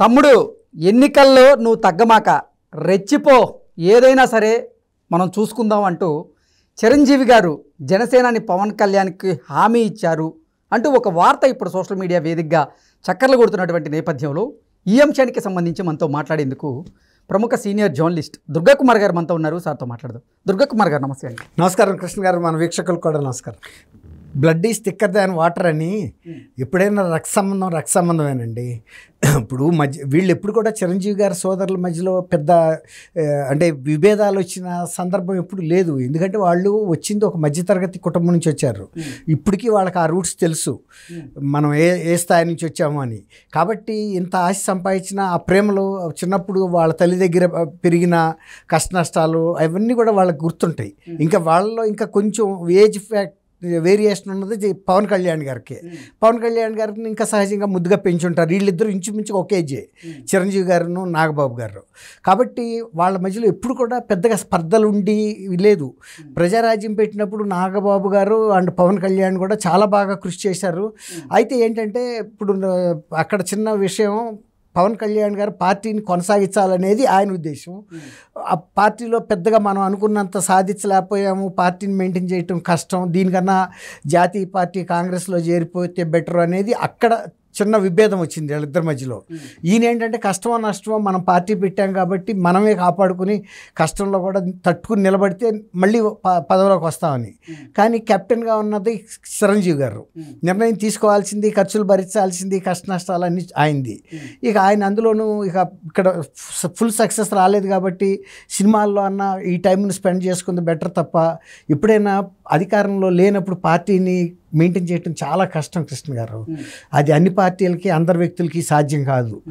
తమ్ముడు ఎన్నికల్లో నువ్వు తగ్గమాక రెచ్చిపో. ఏదైనా సరే మనం చూసుకుందాం అంటూ చిరంజీవి గారు జనసేనాని పవన్ కళ్యాణ్కి హామీ ఇచ్చారు అంటూ ఒక వార్త ఇప్పుడు సోషల్ మీడియా వేదికగా చక్కర్లు కొడుతున్నటువంటి నేపథ్యంలో ఈ అంశానికి సంబంధించి మనతో మాట్లాడేందుకు ప్రముఖ సీనియర్ జర్నలిస్ట్ దుర్గా కుమార్ గారు మనతో ఉన్నారు. సార్తో మాట్లాడదాం. దుర్గాకుమార్ గారు నమస్తే అండి. నమస్కారం. కృష్ణ గారు మన వీక్షకులకు కూడా నమస్కారం. Blood is thicker than water అని ఎప్పుడైనా రక్త సంబంధం రక్త సంబంధమేనండి. ఇప్పుడు మధ్య వీళ్ళు ఎప్పుడు కూడా చిరంజీవి గారి సోదరుల మధ్యలో పెద్ద అంటే విభేదాలు వచ్చిన సందర్భం ఎప్పుడు లేదు. ఎందుకంటే వాళ్ళు వచ్చింది ఒక మధ్యతరగతి కుటుంబం నుంచి వచ్చారు. ఇప్పటికీ వాళ్ళకి ఆ రూట్స్ తెలుసు. మనం ఏ ఏ స్థాయి నుంచి వచ్చాము అని. కాబట్టి ఇంత ఆశ సంపాదించిన ఆ ప్రేమలో చిన్నప్పుడు వాళ్ళ తల్లి దగ్గర పెరిగిన కష్ట నష్టాలు అవన్నీ కూడా వాళ్ళకి గుర్తుంటాయి. ఇంకా వాళ్ళలో ఇంకా కొంచెం ఏజ్ ఫ్యాక్ట్ వేరియేషన్ ఉన్నది పవన్ కళ్యాణ్ గారికి. పవన్ కళ్యాణ్ గారిని ఇంకా సహజంగా ముద్దుగా పెంచుంటారు. వీళ్ళిద్దరు ఇంచుమించు ఒకే ఏజే చిరంజీవి గారును నాగబాబు గారు. కాబట్టి వాళ్ళ మధ్యలో ఎప్పుడు కూడా పెద్దగా స్పర్ధలు ఉండి లేదు. ప్రజారాజ్యం పెట్టినప్పుడు నాగబాబు గారు అండ్ పవన్ కళ్యాణ్ కూడా చాలా బాగా కృషి చేశారు. అయితే ఏంటంటే ఇప్పుడు అక్కడ చిన్న విషయం పవన్ కళ్యాణ్ గారు పార్టీని కొనసాగించాలనేది ఆయన ఉద్దేశం. ఆ పార్టీలో పెద్దగా మనం అనుకున్నంత సాధించలేకపోయాము. పార్టీని మెయింటైన్ చేయటం కష్టం. దీనికన్నా జాతీయ పార్టీ కాంగ్రెస్లో చేరిపోతే బెటర్ అనేది అక్కడ చిన్న విభేదం వచ్చింది వీళ్ళిద్దరి మధ్యలో. ఈయన ఏంటంటే కష్టమో నష్టమో మనం పార్టీ పెట్టాం కాబట్టి మనమే కాపాడుకుని కష్టంలో కూడా తట్టుకుని నిలబడితే మళ్ళీ ప పదవిలోకి వస్తామని. కానీ కెప్టెన్గా ఉన్నది చిరంజీవి గారు. నిర్ణయం తీసుకోవాల్సింది ఖర్చులు భరించాల్సింది కష్ట నష్టాలన్నీ ఆయనది. ఇక ఆయన అందులోనూ ఇక ఇక్కడ ఫుల్ సక్సెస్ రాలేదు కాబట్టి సినిమాల్లో అన్న ఈ టైంని స్పెండ్ చేసుకుంది బెటర్ తప్ప ఎప్పుడైనా అధికారంలో లేనప్పుడు పార్టీని మెయింటైన్ చేయడం చాలా కష్టం కృష్ణ గారు. అది అన్ని పార్టీలకి అందరి వ్యక్తులకి సాధ్యం కాదు.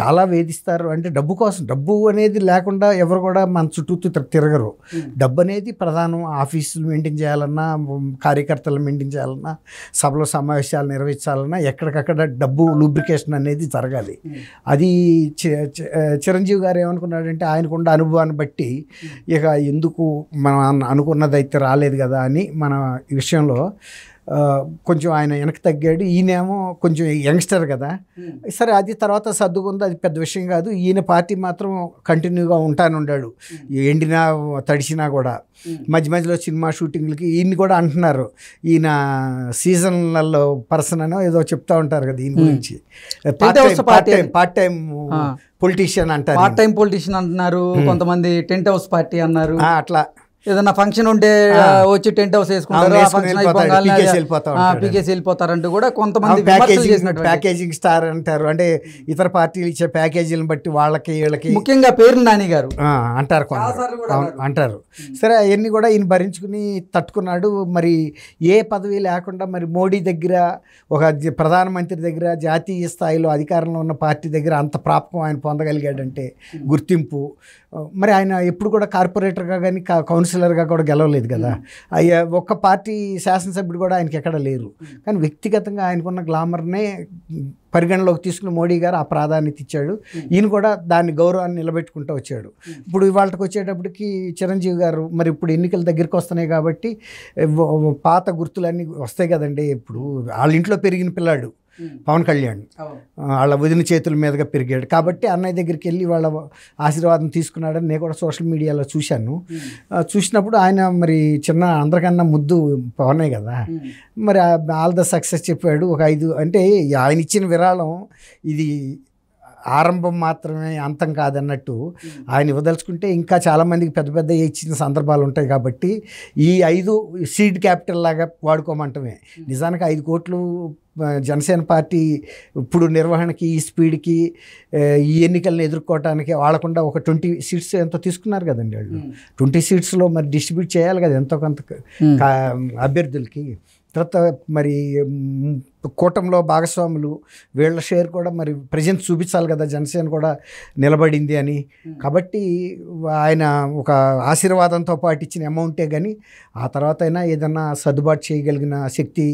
చాలా వేధిస్తారు. అంటే డబ్బు కోసం డబ్బు అనేది లేకుండా ఎవరు కూడా మన చుట్టూ తిరగరు. డబ్బు అనేది ప్రధానం. ఆఫీసులు మెయింటైన్ చేయాలన్నా కార్యకర్తలు మెయింటైన్ చేయాలన్నా సభలో సమావేశాలు నిర్వహించాలన్నా ఎక్కడికక్కడ డబ్బు లూబ్రికేషన్ అనేది జరగాలి. అది చిరంజీవి గారు ఏమనుకున్నాడంటే ఆయనకున్న అనుభవాన్ని బట్టి ఇక ఎందుకు మనం అన్న- అనుకున్నది అయితే రాలేదు కదా అని మన విషయంలో కొంచెం ఆయన వెనక్కి తగ్గాడు. ఈయనేమో కొంచెం యంగ్స్టర్ కదా. సరే అది తర్వాత సర్దుకుంది అది పెద్ద విషయం కాదు. ఈయన పార్టీ మాత్రం కంటిన్యూగా ఉంటానుండాడు ఎండినా తడిసినా కూడా. మధ్య మధ్యలో సినిమా షూటింగ్లకి ఈయన్ని కూడా అంటున్నారు. ఈయన సీజన్లలో పర్సన్ అనో ఏదో చెప్తా ఉంటారు కదా ఈయన గురించి. Part time part time. Politician అంటారు పార్ట్ టైం పొలిటీషియన్ అంటున్నారు. కొంతమంది టెంట్ హౌస్ పార్టీ అన్నారు. అట్లా. ఏదన్నా ఫంక్షన్ ఉంటే. వచ్చి టెంట్ హౌస్ వేసుకుంటారు పీకేసి వెళ్ళిపోతారంటూ కూడా కొంతమంది ప్యాకేజింగ్ స్టార్ అంటారు. అంటే ఇతర పార్టీలు ఇచ్చే ప్యాకేజీలను బట్టి వాళ్ళకి వీళ్ళకి ముఖ్యంగా పేరు నాని గారు. అంటారు అంటారు. సరే అవన్నీ కూడా ఈయన భరించుకుని తట్టుకున్నాడు. మరి ఏ పదవి లేకుండా మరి మోడీ దగ్గర ఒక ప్రధానమంత్రి దగ్గర జాతీయ స్థాయిలో అధికారంలో ఉన్న పార్టీ దగ్గర అంత ప్రాపకం ఆయన పొందగలిగాడంటే గుర్తింపు. మరి ఆయన ఎప్పుడు కూడా కార్పొరేటర్గా కానీ కౌన్సిలర్గా కూడా గెలవలేదు కదా. అయ్యా ఒక్క పార్టీ శాసనసభ్యుడు కూడా ఆయనకి ఎక్కడ లేరు. కానీ వ్యక్తిగతంగా ఆయనకున్న గ్లామర్నే పరిగణలోకి తీసుకుని మోడీ గారు ఆ ప్రాధాన్యత ఇచ్చాడు. ఈయన కూడా దాన్ని గౌరవాన్ని నిలబెట్టుకుంటూ వచ్చాడు. ఇప్పుడు ఇవాళకి వచ్చేటప్పటికి చిరంజీవి గారు మరి ఇప్పుడు ఎన్నికలు దగ్గరికి వస్తున్నాయి కాబట్టి పాత గుర్తులన్నీ వస్తాయి కదండి. ఇప్పుడు వాళ్ళ ఇంట్లో పెరిగిన పిల్లాడు. పవన్ కళ్యాణ్. వాళ్ళ వదిన చేతుల మీదుగా పెరిగాడు. కాబట్టి అన్నయ్య దగ్గరికి వెళ్ళి వాళ్ళ ఆశీర్వాదం తీసుకున్నాడని నేను కూడా సోషల్ మీడియాలో చూశాను. చూసినప్పుడు ఆయన మరి చిన్న అందరికన్నా ముద్దు పవనే కదా. మరి ఆల్ ద సక్సెస్ చెప్పాడు. ఒక ఐదు అంటే ఆయన ఇచ్చిన విరాళం ఇది ఆరంభం మాత్రమే అంతం కాదన్నట్టు ఆయన ఇవ్వదలుచుకుంటే ఇంకా చాలామందికి పెద్ద పెద్ద ఇచ్చిన సందర్భాలు ఉంటాయి కాబట్టి ఈ ఐదు సీడ్ క్యాపిటల్ లాగా వాడుకోమంటమే. నిజానికి ఐదు కోట్లు జనసేన పార్టీ ఇప్పుడు నిర్వహణకి ఈ స్పీడ్కి ఈ ఎన్నికలను ఎదుర్కోవటానికి వాడకుండా ఒక ట్వంటీ సీట్స్ ఎంతో తీసుకున్నారు కదండి వాళ్ళు. ట్వంటీ సీట్స్లో మరి డిస్ట్రిబ్యూట్ చేయాలి కదా ఎంతో కొంత అభ్యర్థులకి. తర్వాత మరి మ్, కూటమిలో భాగస్వాములు వీళ్ళ షేర్ కూడా మరి ప్రజెంట్ చూపించాలి కదా జనసేన కూడా నిలబడింది అని. కాబట్టి ఆయన ఒక ఆశీర్వాదంతో పాటు ఇచ్చిన అమౌంటే కానీ ఆ తర్వాత అయినా ఏదన్నా సర్దుబాటు చేయగలిగిన శక్తి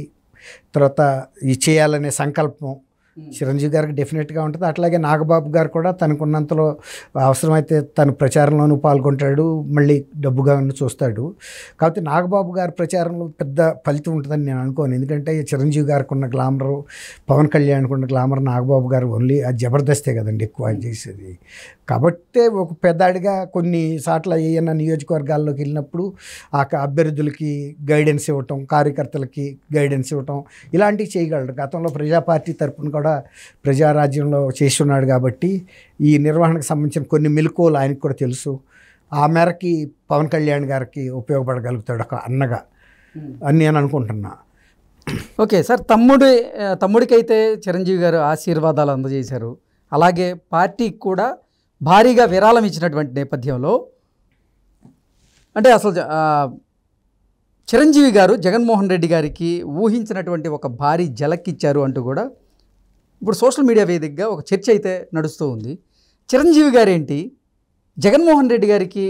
తర్వాత ఇది చేయాలనే సంకల్పం చిరంజీవి గారికి డెఫినెట్గా ఉంటుంది. అట్లాగే నాగబాబు గారు కూడా తనకున్నంతలో అవసరమైతే తన ప్రచారంలోనూ పాల్గొంటాడు. మళ్ళీ డబ్బుగా చూస్తాడు. కాకపోతే నాగబాబు గారి ప్రచారంలో పెద్ద ఫలితం ఉంటుందని నేను అనుకోను. ఎందుకంటే చిరంజీవి గారికి ఉన్న గ్లామర్ పవన్ కళ్యాణ్కి ఉన్న గ్లామర్ నాగబాబు గారు ఓన్లీ అది జబర్దస్తే కదండి ఎక్కువ ఆయన చేసేది. కాబట్టే ఒక పెద్దాడిగా కొన్ని సార్లు ఏమైనా నియోజకవర్గాల్లోకి వెళ్ళినప్పుడు ఆ అభ్యర్థులకి గైడెన్స్ ఇవ్వటం కార్యకర్తలకి గైడెన్స్ ఇవ్వటం ఇలాంటివి చేయగలడు. గతంలో ప్రజా పార్టీ తరపున కూడా ప్రజారాజ్యంలో చేసి ఉన్నాడు కాబట్టి ఈ నిర్వహణకు సంబంధించిన కొన్ని మెలకువలు ఆయనకు కూడా తెలుసు. ఆ మేరకి పవన్ కళ్యాణ్ గారికి ఉపయోగపడగలుగుతాడు ఒక అన్నగా అని నేను అనుకుంటున్నా. ఓకే సార్ తమ్ముడి తమ్ముడికైతే చిరంజీవి గారు ఆశీర్వాదాలు అందజేశారు. అలాగే పార్టీకి కూడా భారీగా విరాళం ఇచ్చినటువంటి నేపథ్యంలో అంటే అసలు చిరంజీవి గారు జగన్మోహన్ రెడ్డి గారికి ఊహించినటువంటి ఒక భారీ జలక్కిచ్చారు అంటూ కూడా ఇప్పుడు సోషల్ మీడియా వేదికగా ఒక చర్చ అయితే నడుస్తూ ఉంది. చిరంజీవి గారేంటి? జగన్మోహన్ రెడ్డి గారికి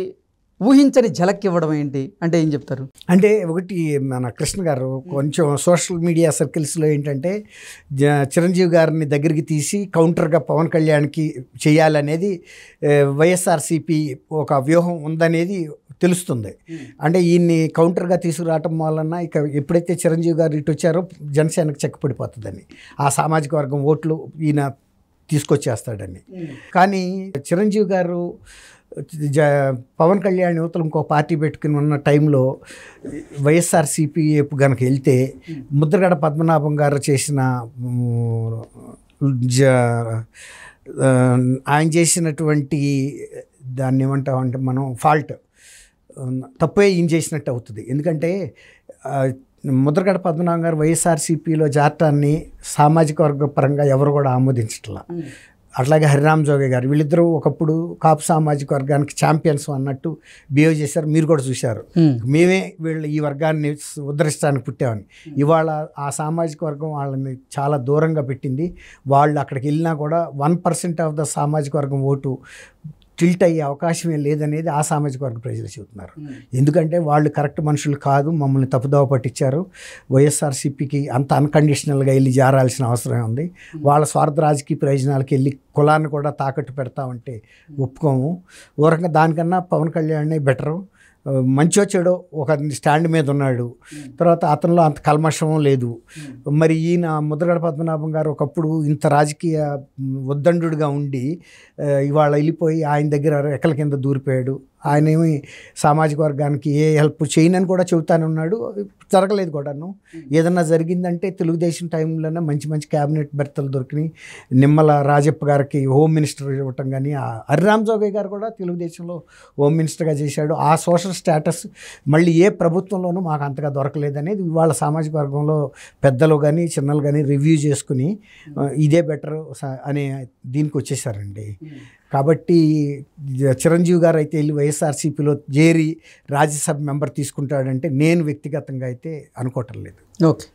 ఊహించని జలక్ ఇవ్వడం ఏంటి? అంటే ఏం చెప్తారు? అంటే ఒకటి మన కృష్ణ గారు కొంచెం సోషల్ మీడియా సర్కిల్స్లో ఏంటంటే జ- చిరంజీవి గారిని దగ్గరికి తీసి కౌంటర్గా పవన్ కళ్యాణ్కి చేయాలనేది వైఎస్ఆర్సీపీ ఒక వ్యూహం ఉందనేది తెలుస్తుంది. అంటే ఈయన్ని కౌంటర్గా తీసుకురావటం వలన ఇక ఎప్పుడైతే చిరంజీవి గారు ఇటు వచ్చారో జనసేనకు చెక్కపడిపోతుందని. ఆ సామాజిక వర్గం ఓట్లు ఈయన తీసుకొచ్చేస్తాడని. కానీ చిరంజీవి గారు పవన్ కళ్యాణ్ యువతలు ఇంకో పార్టీ పెట్టుకుని ఉన్న టైంలో వైఎస్ఆర్సీపీ వైపు కనుక వెళ్తే ముద్రగడ పద్మనాభం గారు చేసిన జ ఆయన చేసినటువంటి దాన్ని ఏమంటామంటే మనం ఫాల్ట్ తప్పే ఏం చేసినట్టు అవుతుంది. ఎందుకంటే ముద్రగడ పద్మనాభం గారు వైఎస్ఆర్సీపీలో జాటాన్ని సామాజిక వర్గ పరంగా ఎవరు కూడా ఆమోదించట్లా. అట్లాగే హరిరామ్ జోగే గారు వీళ్ళిద్దరూ ఒకప్పుడు కాపు సామాజిక వర్గానికి ఛాంపియన్స్ అన్నట్టు బిహేవ్ చేశారు. మీరు కూడా చూశారు. మేమే వీళ్ళు ఈ వర్గాన్ని ఉద్ధరించడానికి పుట్టామని. ఇవాళ ఆ సామాజిక వర్గం వాళ్ళని చాలా దూరంగా పెట్టింది. వాళ్ళు అక్కడికి వెళ్ళినా కూడా వన్ పర్సెంట్ ఆఫ్ ద సామాజిక వర్గం ఓటు టిల్ట్ అయ్యే అవకాశమే లేదనేది ఆ సామాజిక వర్గ ప్రజలు చెబుతున్నారు. ఎందుకంటే వాళ్ళు కరెక్ట్ మనుషులు కాదు మమ్మల్ని తప్పుదోవ పట్టించారు. వైఎస్ఆర్సీపీకి అంత అన్కండిషనల్గా వెళ్ళి జారాల్సిన అవసరం ఉంది. వాళ్ళ స్వార్థ రాజకీయ ప్రయోజనాలకు వెళ్ళి కులాన్ని కూడా తాకట్టు పెడతామంటే ఒప్పుకోము. ఓ దానికన్నా పవన్ కళ్యాణ్ బెటరు. మంచో చెడో ఒక స్టాండ్ మీద ఉన్నాడు. తర్వాత అతనిలో అంత కల్మషం లేదు. మరి ఈయన ముద్రగడ పద్మనాభం గారు ఒకప్పుడు ఇంత రాజకీయ ఉద్దండుగా ఉండి ఇవాళ వెళ్ళిపోయి ఆయన దగ్గర రెక్కల కింద దూరిపోయాడు. ఆయన ఏమి సామాజిక వర్గానికి ఏ హెల్ప్ చేయనని కూడా చెబుతానే ఉన్నాడు. జరగలేదు కూడాను. ఏదన్నా జరిగిందంటే తెలుగుదేశం టైంలోనే మంచి మంచి క్యాబినెట్ బెర్తలు దొరికినాయి. నిమ్మల రాజప్ప గారికి హోమ్ మినిస్టర్ ఇవ్వటం కానీ ఆ హరిరామ్ జోగయ్య గారు కూడా తెలుగుదేశంలో హోమ్ మినిస్టర్గా చేశాడు. ఆ సోషల్ స్టేటస్ మళ్ళీ ఏ ప్రభుత్వంలోనూ మాకు అంతగా దొరకలేదనేది ఇవాళ సామాజిక వర్గంలో పెద్దలు కానీ చిన్నలు కానీ రివ్యూ చేసుకుని ఇదే బెటర్ అనే దీనికి వచ్చేసారండి. కాబట్టి చిరంజీవి గారు అయితే వెళ్ళి వైఎస్ఆర్సీపీలో చేరి రాజ్యసభ మెంబర్ తీసుకుంటాడంటే నేను వ్యక్తిగతంగా అయితే అనుకోవటం లేదు. ఓకే.